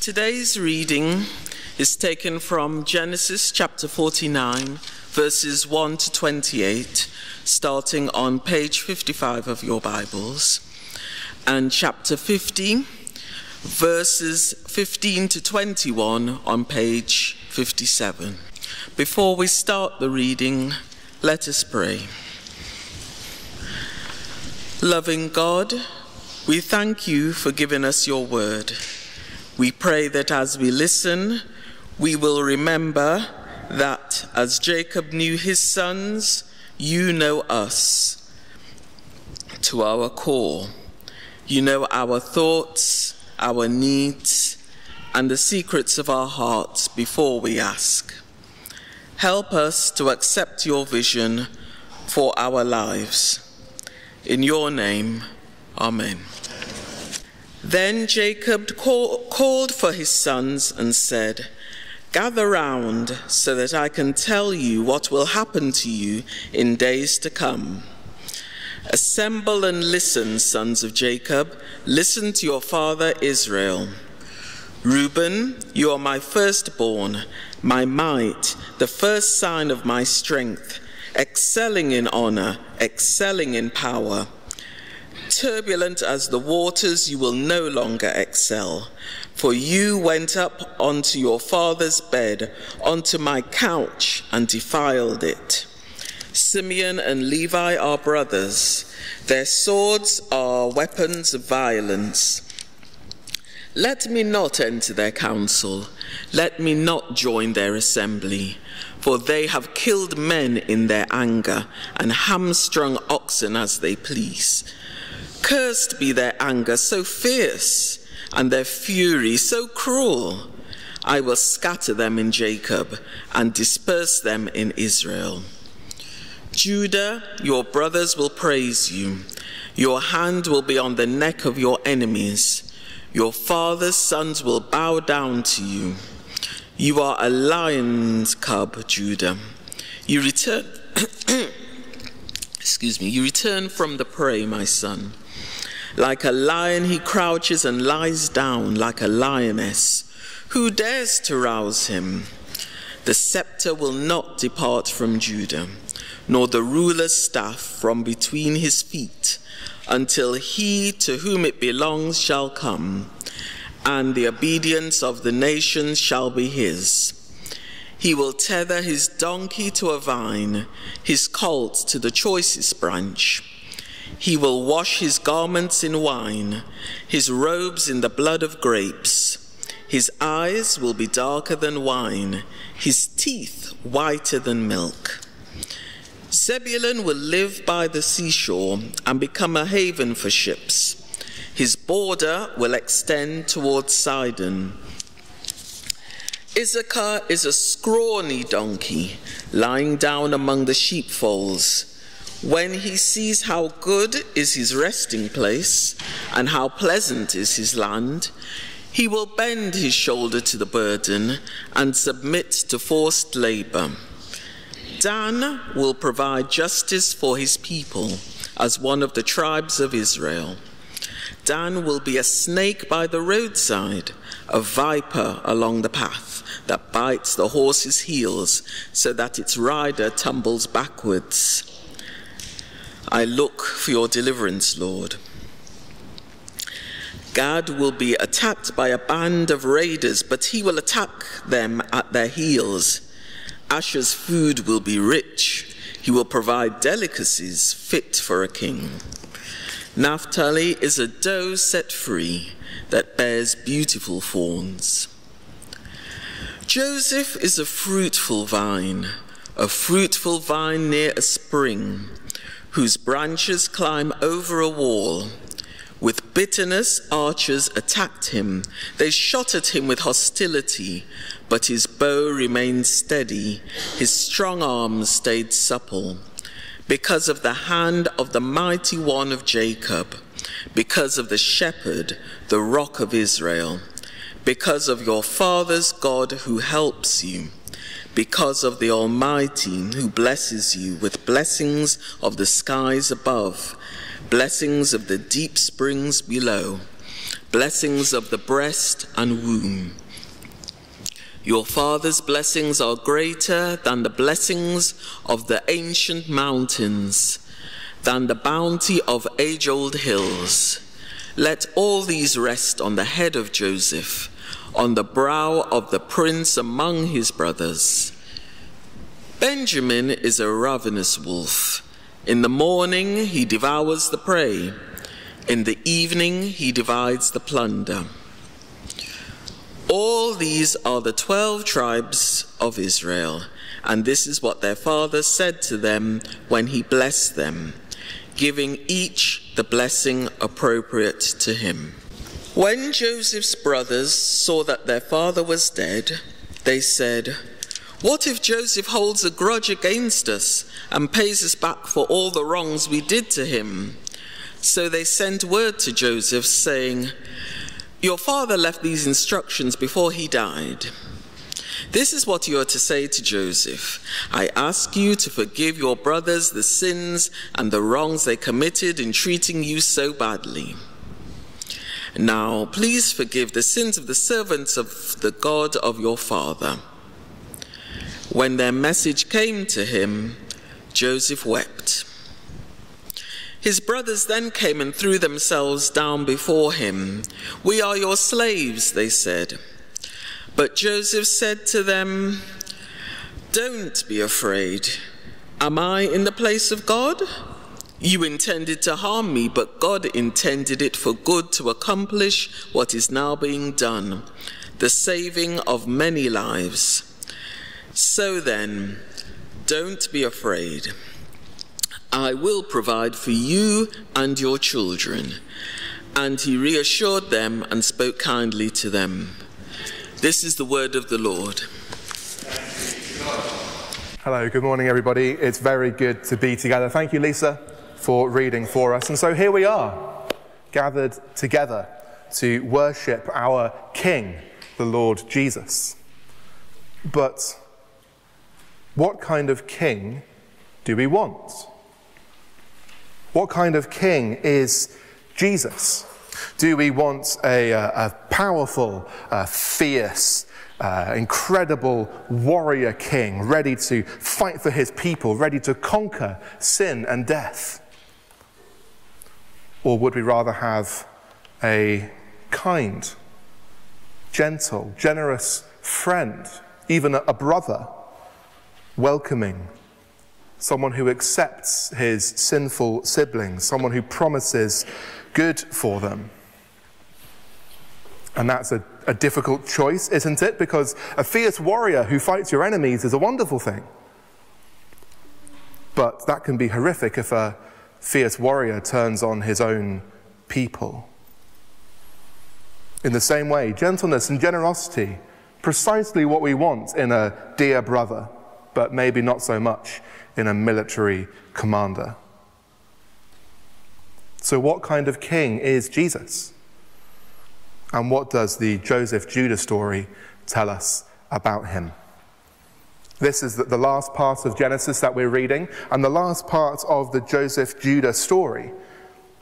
Today's reading is taken from Genesis chapter 49, verses 1 to 28, starting on page 55 of your Bibles, and chapter 50, verses 15 to 21 on page 57. Before we start the reading, let us pray. Loving God, we thank you for giving us your word. We pray that as we listen, we will remember that as Jacob knew his sons, you know us to our core. You know our thoughts, our needs, and the secrets of our hearts before we ask. Help us to accept your vision for our lives. In your name, Amen. Then Jacob call, called for his sons and said, Gather round so that I can tell you what will happen to you in days to come. Assemble and listen, sons of Jacob. Listen to your father Israel. Reuben, you are my firstborn, my might, the first sign of my strength, excelling in honor, excelling in power. Turbulent as the waters, you will no longer excel. For you went up onto your father's bed, onto my couch, and defiled it. Simeon and Levi are brothers. Their swords are weapons of violence. Let me not enter their council. Let me not join their assembly. For they have killed men in their anger and hamstrung oxen as they please. Cursed be their anger so fierce and their fury so cruel. I will scatter them in Jacob and disperse them in Israel. Judah, your brothers will praise you. Your hand will be on the neck of your enemies. Your father's sons will bow down to you. You are a lion's cub, Judah. You return, excuse me, you return from the prey, my son. Like a lion, he crouches and lies down like a lioness. Who dares to rouse him? The scepter will not depart from Judah, nor the ruler's staff from between his feet, until he to whom it belongs shall come, and the obedience of the nations shall be his. He will tether his donkey to a vine, his colt to the choicest branch. He will wash his garments in wine, his robes in the blood of grapes. His eyes will be darker than wine, his teeth whiter than milk. Zebulun will live by the seashore and become a haven for ships. His border will extend towards Sidon. Issachar is a scrawny donkey lying down among the sheepfolds. When he sees how good is his resting place and how pleasant is his land, he will bend his shoulder to the burden and submit to forced labor. Dan will provide justice for his people as one of the tribes of Israel. Dan will be a snake by the roadside, a viper along the path that bites the horse's heels so that its rider tumbles backwards. I look for your deliverance, Lord. Gad will be attacked by a band of raiders, but he will attack them at their heels. Asher's food will be rich. He will provide delicacies fit for a king. Naphtali is a doe set free that bears beautiful fawns. Joseph is a fruitful vine, a fruitful vine near a spring whose branches climb over a wall. With bitterness, archers attacked him. They shot at him with hostility, but his bow remained steady. His strong arms stayed supple. Because of the hand of the mighty one of Jacob, because of the shepherd, the rock of Israel, because of your father's God who helps you because of the Almighty who blesses you with blessings of the skies above, blessings of the deep springs below. blessings of the breast and womb. Your father's blessings are greater than the blessings of the ancient mountains, than the bounty of age old hills. Let all these rest on the head of Joseph, on the brow of the prince among his brothers. Benjamin is a ravenous wolf. In the morning he devours the prey, in the evening he divides the plunder. All these are the twelve tribes of Israel, and this is what their father said to them when he blessed them, giving each the blessing appropriate to him. When Joseph's brothers saw that their father was dead, they said, What if Joseph holds a grudge against us and pays us back for all the wrongs we did to him? So they sent word to Joseph, saying, your father left these instructions before he died. This is what you are to say to Joseph I ask you to forgive your brothers the sins and the wrongs they committed in treating you so badly. Now, please forgive the sins of the servants of the God of your father. When their message came to him, Joseph wept. His brothers then came and threw themselves down before him. We are your slaves, they said. But Joseph said to them, Don't be afraid. Am I in the place of God? You intended to harm me, but God intended it for good to accomplish what is now being done, the saving of many lives. So then, don't be afraid. I will provide for you and your children. And he reassured them and spoke kindly to them. This is the word of the Lord. Hello, good morning, everybody. It's very good to be together. Thank you, Lisa, for reading for us. And so here we are, gathered together to worship our King, the Lord Jesus. But what kind of king do we want? What kind of king is Jesus? Do we want a, a powerful, uh, fierce, uh, incredible warrior king ready to fight for his people, ready to conquer sin and death? Or would we rather have a kind, gentle, generous friend, even a brother, welcoming, someone who accepts his sinful siblings, someone who promises good for them. And that's a, a, difficult choice, isn't it? Because a fierce warrior who fights your enemies is a wonderful thing. But that can be horrific if a fierce warrior turns on his own people. In the same way, gentleness and generosity, precisely what we want in a dear brother, but maybe not so much in a military commander. So, what kind of king is Jesus? And what does the Joseph Judah story tell us about him? This is the last part of Genesis that we're reading, and the last part of the Joseph Judah story,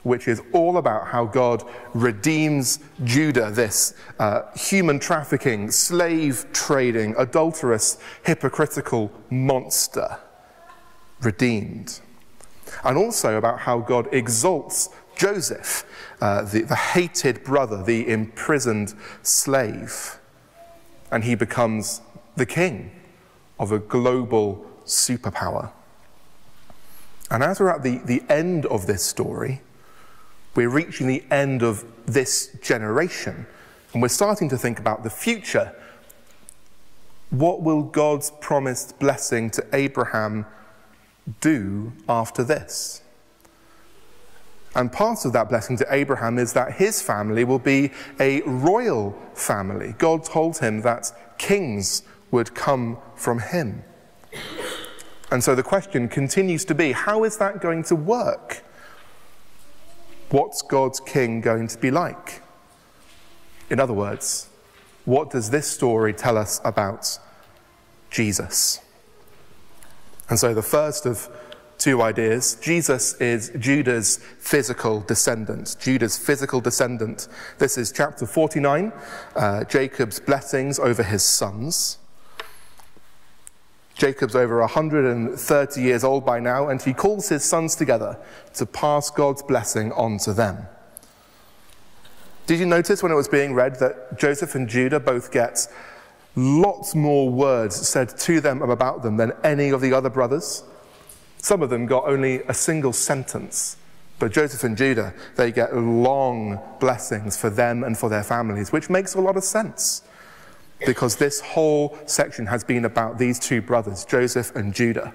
which is all about how God redeems Judah, this uh, human trafficking, slave trading, adulterous, hypocritical monster redeemed. And also about how God exalts Joseph, uh, the, the hated brother, the imprisoned slave. And he becomes the king of a global superpower. And as we're at the, the end of this story, we're reaching the end of this generation, and we're starting to think about the future. What will God's promised blessing to Abraham do after this? And part of that blessing to Abraham is that his family will be a royal family. God told him that kings would come from him. And so the question continues to be how is that going to work? What's God's king going to be like? In other words, what does this story tell us about Jesus? And so the first of two ideas. Jesus is Judah's physical descendant. Judah's physical descendant. This is chapter 49, uh, Jacob's blessings over his sons. Jacob's over 130 years old by now, and he calls his sons together to pass God's blessing on to them. Did you notice when it was being read that Joseph and Judah both get lots more words said to them about them than any of the other brothers? Some of them got only a single sentence. But Joseph and Judah, they get long blessings for them and for their families, which makes a lot of sense because this whole section has been about these two brothers, Joseph and Judah,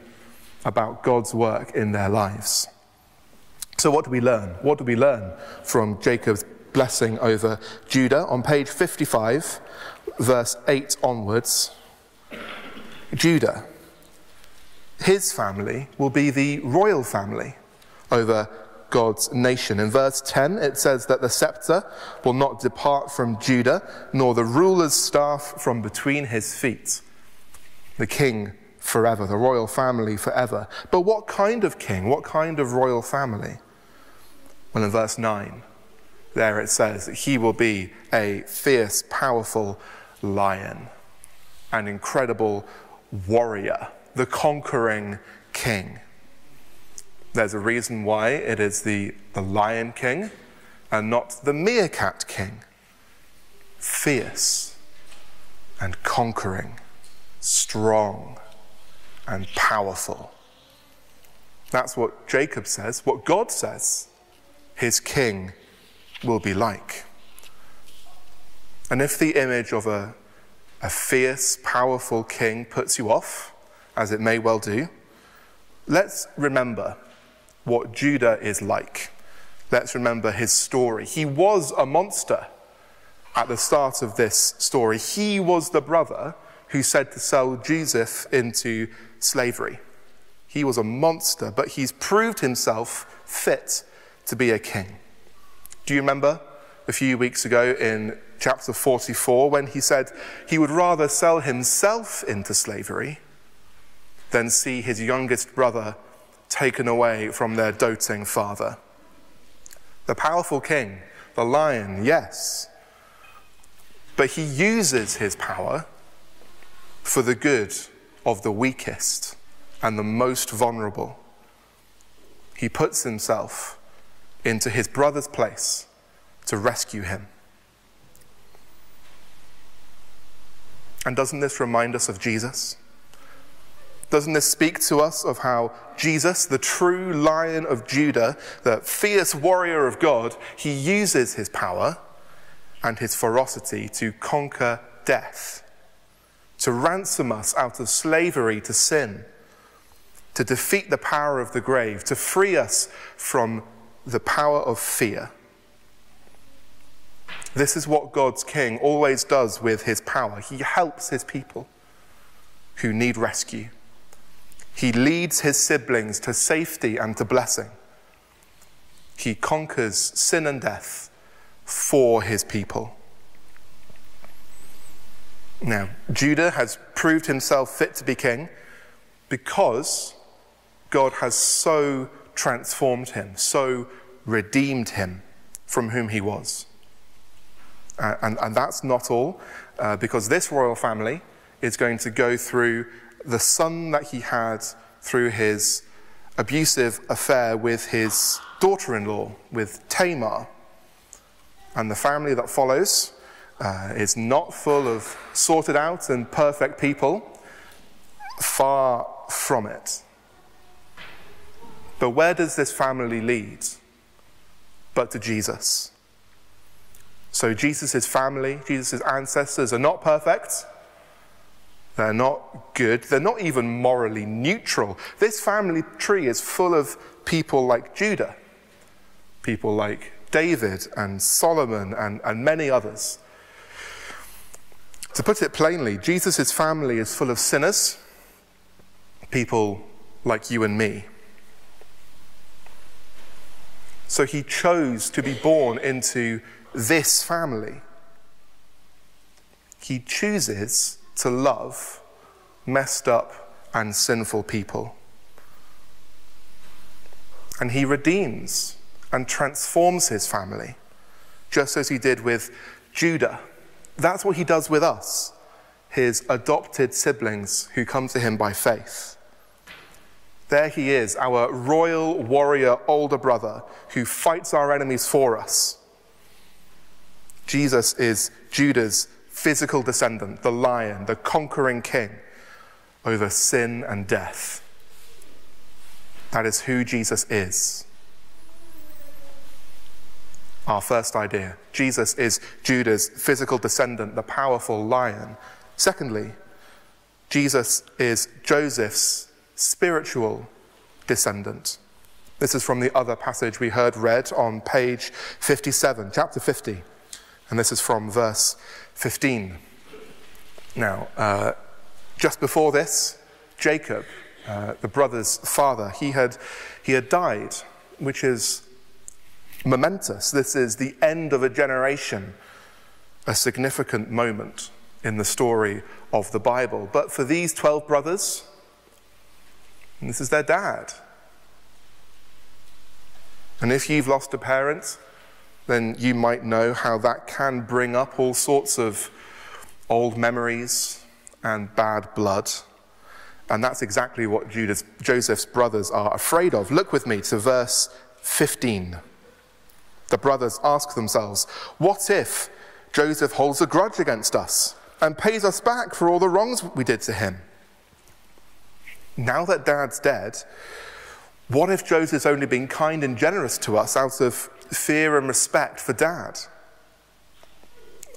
about God's work in their lives. So, what do we learn? What do we learn from Jacob's blessing over Judah? On page 55, verse 8 onwards, Judah, his family will be the royal family over God's nation. In verse 10, it says that the scepter will not depart from Judah, nor the ruler's staff from between his feet. The king forever, the royal family forever. But what kind of king? What kind of royal family? Well, in verse 9, there it says that he will be a fierce, powerful lion, an incredible warrior, the conquering king. There's a reason why it is the, the Lion King and not the Meerkat King. Fierce and conquering, strong and powerful. That's what Jacob says, what God says his king will be like. And if the image of a, a fierce, powerful king puts you off, as it may well do, let's remember what Judah is like. Let's remember his story. He was a monster at the start of this story. He was the brother who said to sell Joseph into slavery. He was a monster, but he's proved himself fit to be a king. Do you remember a few weeks ago in chapter 44 when he said he would rather sell himself into slavery than see his youngest brother taken away from their doting father. The powerful king, the lion, yes, but he uses his power for the good of the weakest and the most vulnerable. He puts himself into his brother's place to rescue him. And doesn't this remind us of Jesus? Doesn't this speak to us of how Jesus, the true lion of Judah, the fierce warrior of God, he uses his power and his ferocity to conquer death, to ransom us out of slavery to sin, to defeat the power of the grave, to free us from the power of fear. This is what God's king always does with his power. He helps his people who need rescue. He leads his siblings to safety and to blessing. He conquers sin and death for his people. Now, Judah has proved himself fit to be king because God has so transformed him, so redeemed him from whom he was. Uh, and, and that's not all, uh, because this royal family is going to go through the son that he had through his abusive affair with his daughter in law, with Tamar. And the family that follows uh, is not full of sorted out and perfect people, far from it. But where does this family lead? But to Jesus. So Jesus' family, Jesus' ancestors are not perfect. They're not good. They're not even morally neutral. This family tree is full of people like Judah, people like David and Solomon and, and many others. To put it plainly, Jesus' family is full of sinners, people like you and me. So he chose to be born into this family. He chooses to love messed up and sinful people. and he redeems and transforms his family, just as he did with Judah. That's what he does with us, his adopted siblings who come to him by faith. There he is, our royal warrior older brother who fights our enemies for us. Jesus is Judah's physical descendant, the lion, the conquering king over sin and death. That is who Jesus is. Our first idea Jesus is Judah's physical descendant, the powerful lion. Secondly, Jesus is Joseph's spiritual descendant. This is from the other passage we heard read on page 57, chapter 50. And this is from verse 15. Now, uh, just before this, Jacob, uh, the brother's father, he had, he had died, which is momentous. This is the end of a generation, a significant moment in the story of the Bible. But for these 12 brothers, this is their dad. And if you've lost a parent, then you might know how that can bring up all sorts of old memories and bad blood. And that's exactly what Judah's, Joseph's brothers are afraid of. Look with me to verse 15. The brothers ask themselves, What if Joseph holds a grudge against us and pays us back for all the wrongs we did to him? Now that dad's dead, what if Joseph's only been kind and generous to us out of fear and respect for dad?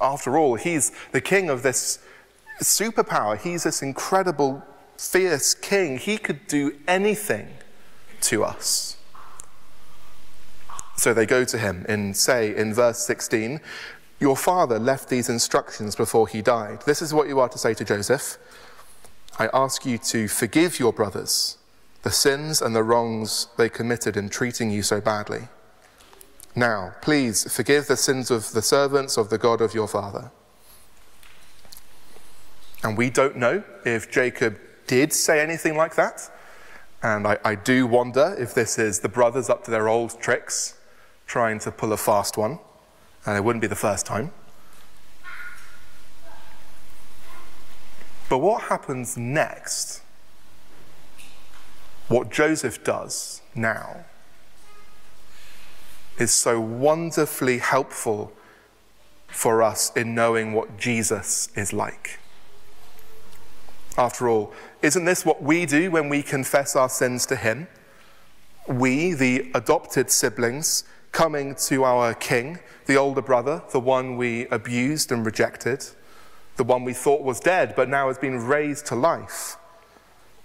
After all, he's the king of this superpower. He's this incredible, fierce king. He could do anything to us. So they go to him and say in verse 16, Your father left these instructions before he died. This is what you are to say to Joseph I ask you to forgive your brothers the sins and the wrongs they committed in treating you so badly. Now, please forgive the sins of the servants of the God of your father. And we don't know if Jacob did say anything like that. And I, I, do wonder if this is the brothers up to their old tricks, trying to pull a fast one. And it wouldn't be the first time. But what happens next? What Joseph does now is so wonderfully helpful for us in knowing what Jesus is like. After all, isn't this what we do when we confess our sins to Him? We, the adopted siblings, coming to our King, the older brother, the one we abused and rejected, the one we thought was dead but now has been raised to life.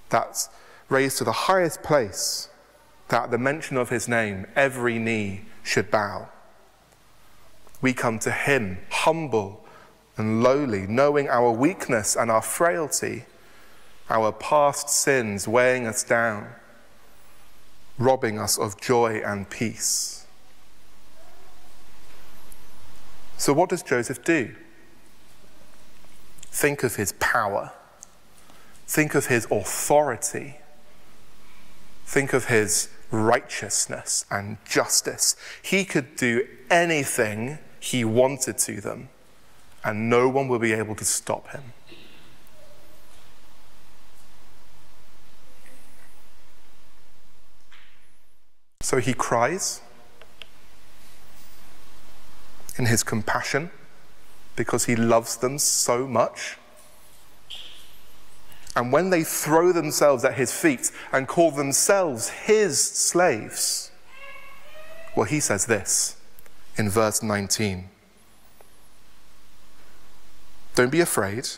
That's raised to the highest place, that at the mention of His name, every knee should bow. We come to Him humble and lowly, knowing our weakness and our frailty our past sins weighing us down, robbing us of joy and peace. So, what does Joseph do? Think of his power, think of his authority, think of his righteousness and justice. He could do anything he wanted to them, and no one will be able to stop him. So he cries in his compassion because he loves them so much. And when they throw themselves at his feet and call themselves his slaves, well, he says this in verse 19 Don't be afraid.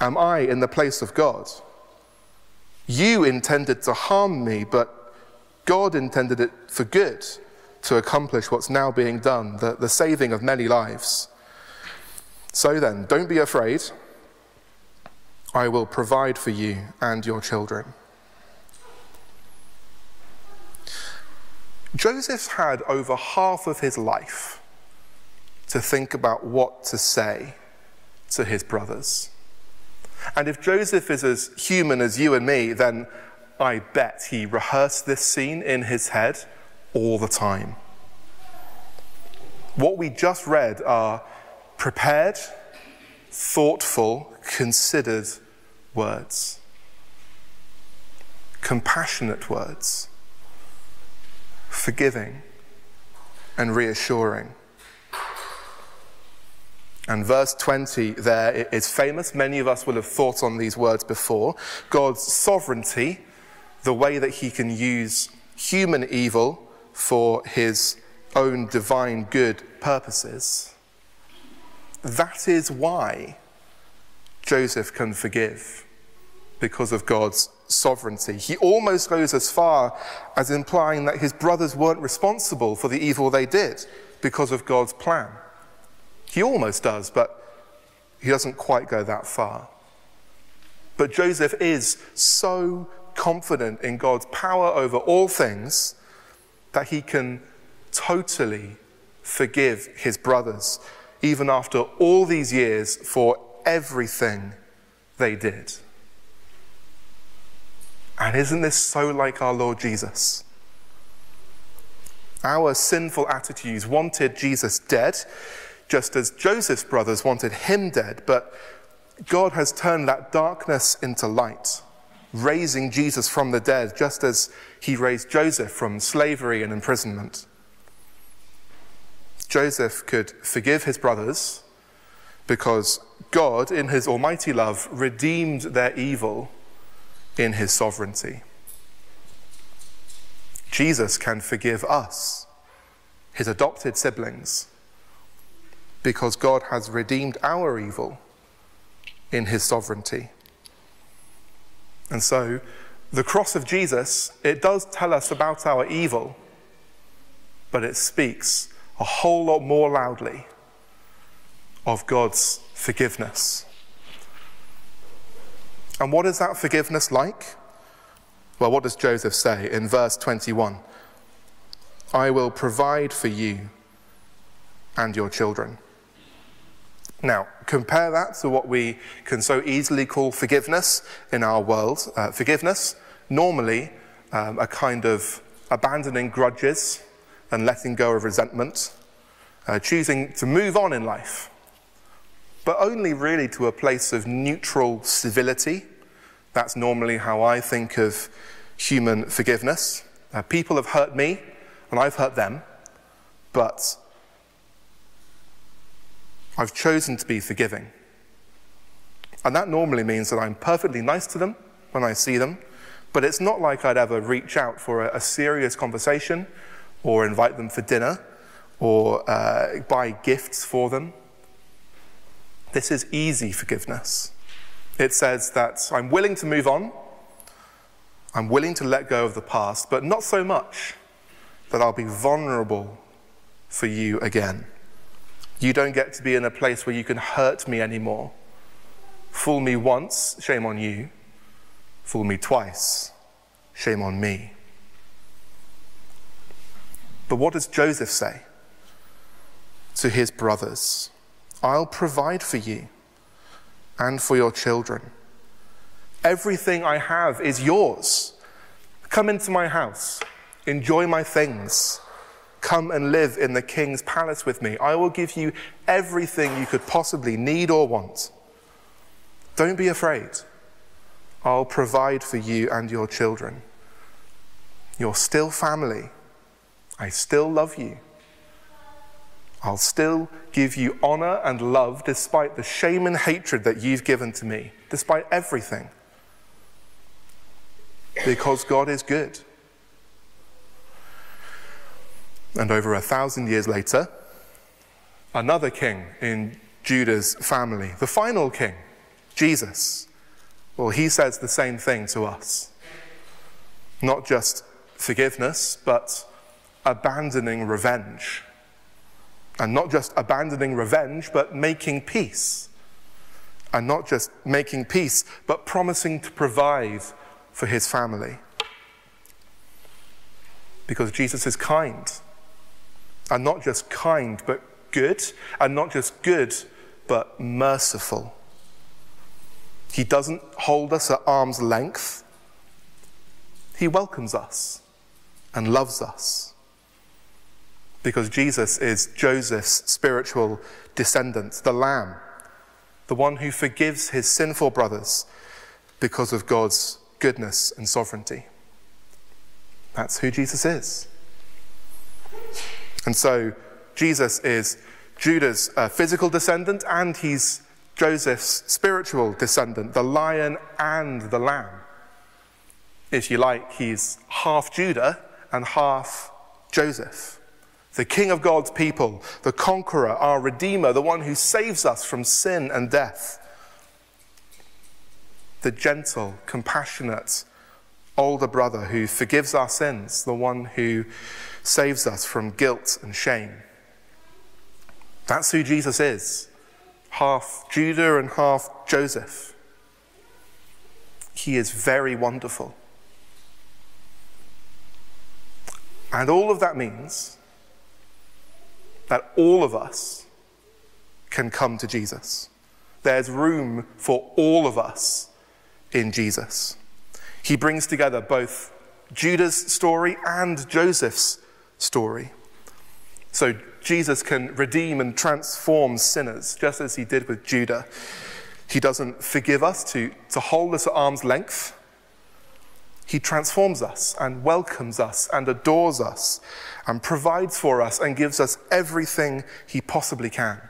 Am I in the place of God? You intended to harm me, but God intended it for good to accomplish what's now being done, the, the saving of many lives. So then, don't be afraid. I will provide for you and your children. Joseph had over half of his life to think about what to say to his brothers. And if Joseph is as human as you and me, then I bet he rehearsed this scene in his head all the time. What we just read are prepared, thoughtful, considered words, compassionate words, forgiving and reassuring. And verse 20 there is famous. Many of us will have thought on these words before. God's sovereignty, the way that he can use human evil for his own divine good purposes. That is why Joseph can forgive, because of God's sovereignty. He almost goes as far as implying that his brothers weren't responsible for the evil they did because of God's plan. He almost does, but he doesn't quite go that far. But Joseph is so confident in God's power over all things that he can totally forgive his brothers, even after all these years, for everything they did. And isn't this so like our Lord Jesus? Our sinful attitudes wanted Jesus dead, just as Joseph's brothers wanted him dead, but God has turned that darkness into light, raising Jesus from the dead, just as he raised Joseph from slavery and imprisonment. Joseph could forgive his brothers because God, in his almighty love, redeemed their evil in his sovereignty. Jesus can forgive us, his adopted siblings, because God has redeemed our evil in his sovereignty. And so, the cross of Jesus, it does tell us about our evil, but it speaks a whole lot more loudly of God's forgiveness. And what is that forgiveness like? Well, what does Joseph say in verse 21? I will provide for you and your children. Now, compare that to what we can so easily call forgiveness in our world. Uh, forgiveness, normally um, a kind of abandoning grudges and letting go of resentment, uh, choosing to move on in life, but only really to a place of neutral civility. That's normally how I think of human forgiveness. Uh, people have hurt me, and I've hurt them, but I've chosen to be forgiving. And that normally means that I'm perfectly nice to them when I see them, but it's not like I'd ever reach out for a, a serious conversation or invite them for dinner or uh, buy gifts for them. This is easy forgiveness. It says that I'm willing to move on, I'm willing to let go of the past, but not so much that I'll be vulnerable for you again. You don't get to be in a place where you can hurt me anymore. Fool me once, shame on you. Fool me twice, shame on me. But what does Joseph say to his brothers? I'll provide for you and for your children. Everything I have is yours. Come into my house, enjoy my things. Come and live in the king's palace with me. I will give you everything you could possibly need or want. Don't be afraid. I'll provide for you and your children. You're still family. I still love you. I'll still give you honor and love despite the shame and hatred that you've given to me, despite everything. Because God is good. And over a thousand years later, another king in Judah's family, the final king, Jesus, well, he says the same thing to us. Not just forgiveness, but abandoning revenge. And not just abandoning revenge, but making peace. And not just making peace, but promising to provide for his family. Because Jesus is kind and not just kind, but good, and not just good, but merciful. He doesn't hold us at arm's length, He welcomes us and loves us because Jesus is Joseph's spiritual descendant, the Lamb, the one who forgives his sinful brothers because of God's goodness and sovereignty. That's who Jesus is. And so, Jesus is Judah's uh, physical descendant and he's Joseph's spiritual descendant, the lion and the lamb. If you like, he's half Judah and half Joseph. The king of God's people, the conqueror, our redeemer, the one who saves us from sin and death. The gentle, compassionate older brother who forgives our sins, the one who saves us from guilt and shame. That's who Jesus is half Judah and half Joseph. He is very wonderful. And all of that means that all of us can come to Jesus. There's room for all of us in Jesus. He brings together both Judah's story and Joseph's story. So Jesus can redeem and transform sinners, just as he did with Judah. He doesn't forgive us to, to hold us at arm's length. He transforms us and welcomes us and adores us and provides for us and gives us everything he possibly can.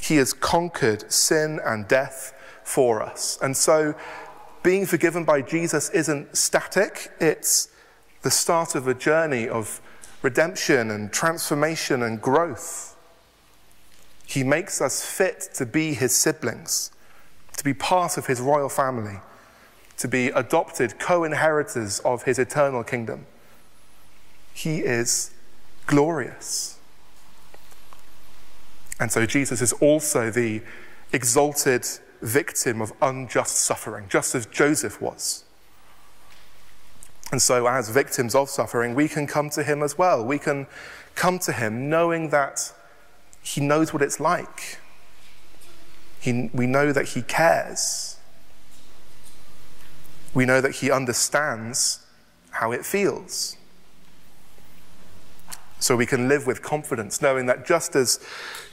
He has conquered sin and death for us. And so being forgiven by Jesus isn't static, it's the start of a journey of redemption and transformation and growth. He makes us fit to be his siblings, to be part of his royal family, to be adopted co inheritors of his eternal kingdom. He is glorious. And so Jesus is also the exalted victim of unjust suffering, just as Joseph was. And so, as victims of suffering, we can come to him as well. We can come to him knowing that he knows what it's like. He, we know that he cares. We know that he understands how it feels. So we can live with confidence, knowing that just as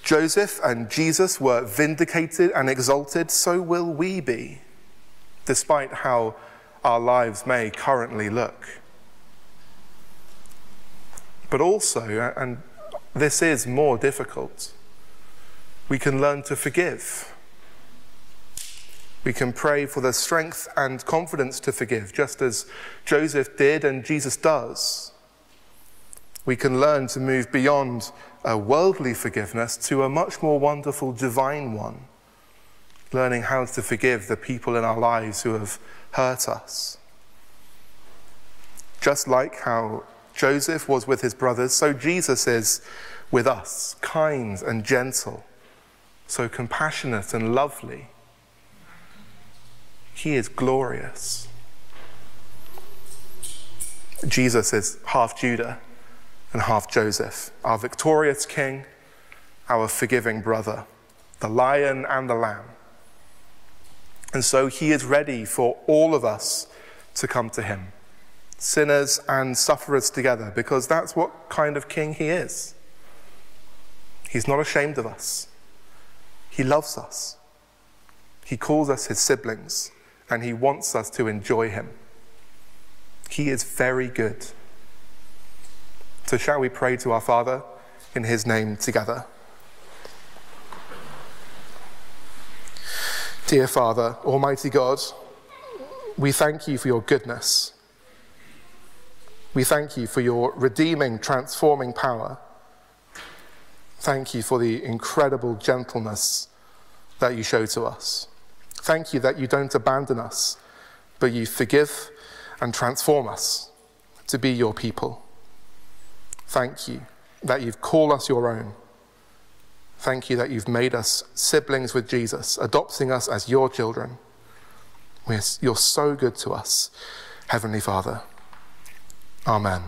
Joseph and Jesus were vindicated and exalted, so will we be, despite how our lives may currently look. But also, and this is more difficult, we can learn to forgive. We can pray for the strength and confidence to forgive, just as Joseph did and Jesus does. We can learn to move beyond a worldly forgiveness to a much more wonderful divine one, learning how to forgive the people in our lives who have hurt us. Just like how Joseph was with his brothers, so Jesus is with us, kind and gentle, so compassionate and lovely. He is glorious. Jesus is half Judah and half Joseph, our victorious king, our forgiving brother, the lion and the lamb. And so he is ready for all of us to come to him, sinners and sufferers together, because that's what kind of king he is. He's not ashamed of us, he loves us. He calls us his siblings, and he wants us to enjoy him. He is very good. So, shall we pray to our Father in his name together? Dear Father, Almighty God, we thank you for your goodness. We thank you for your redeeming, transforming power. Thank you for the incredible gentleness that you show to us. Thank you that you don't abandon us, but you forgive and transform us to be your people. Thank you that you've called us your own Thank you that you've made us siblings with Jesus, adopting us as your children. We're, you're so good to us, Heavenly Father. Amen.